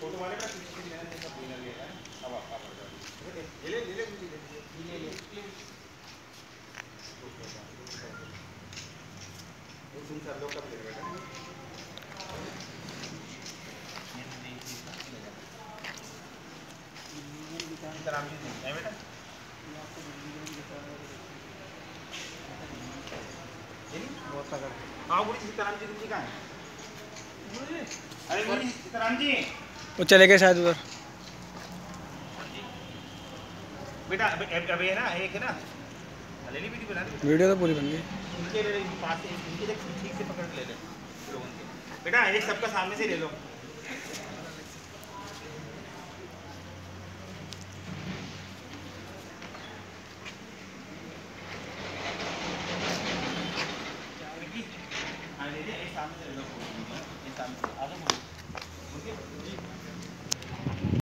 Photo वाले का किसी किसी मैंने देखा कोई लिया है अब आप आप ले ले ले ले मुझे ले ले ले एक दिन सर लोग कब ले बेटा है बेटा ये नहीं? बहुत तगड़ा हाँ बोली सीताराम जी जी कहाँ है अरे बोली सीताराम जी वो चले गए शायद उधर। बेटा अब ये ना एक है ना। वीडियो बना वीडियो तो पूरी बन गई। इनके ले ले पास से इनके देख ठीक से पकड़ ले ले लोगों के। बेटा एक सबका सामने से ले लो विकी, हाँ, ले ले, एक सामने से लोग बोलेंगे एक सामने आ जाओ बोलो।